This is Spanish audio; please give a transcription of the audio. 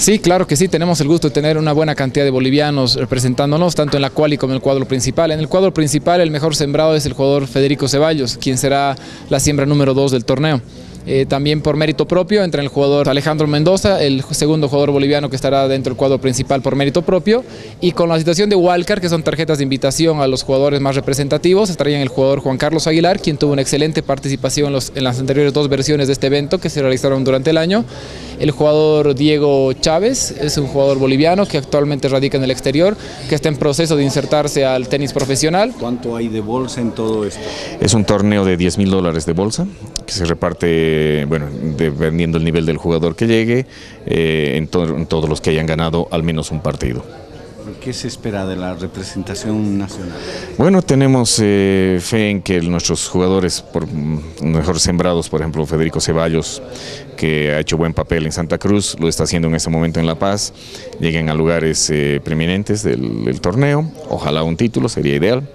Sí, claro que sí, tenemos el gusto de tener una buena cantidad de bolivianos representándonos, tanto en la quali como en el cuadro principal. En el cuadro principal el mejor sembrado es el jugador Federico Ceballos, quien será la siembra número 2 del torneo. Eh, también por mérito propio entra el jugador Alejandro Mendoza, el segundo jugador boliviano que estará dentro del cuadro principal por mérito propio. Y con la situación de Walker, que son tarjetas de invitación a los jugadores más representativos, estarían el jugador Juan Carlos Aguilar, quien tuvo una excelente participación en, las anteriores dos versiones de este evento que se realizaron durante el año. El jugador Diego Chávez es un jugador boliviano que actualmente radica en el exterior, que está en proceso de insertarse al tenis profesional. ¿Cuánto hay de bolsa en todo esto? Es un torneo de 10 mil dólares de bolsa que se reparte, bueno, dependiendo el nivel del jugador que llegue, eh, en, en todos los que hayan ganado al menos un partido. ¿Qué se espera de la representación nacional? Bueno, tenemos eh, fe en que nuestros jugadores por, mm, mejor sembrados, por ejemplo Federico Ceballos, que ha hecho buen papel en Santa Cruz, lo está haciendo en este momento en La Paz, lleguen a lugares eh, preeminentes del, del torneo, ojalá un título, sería ideal.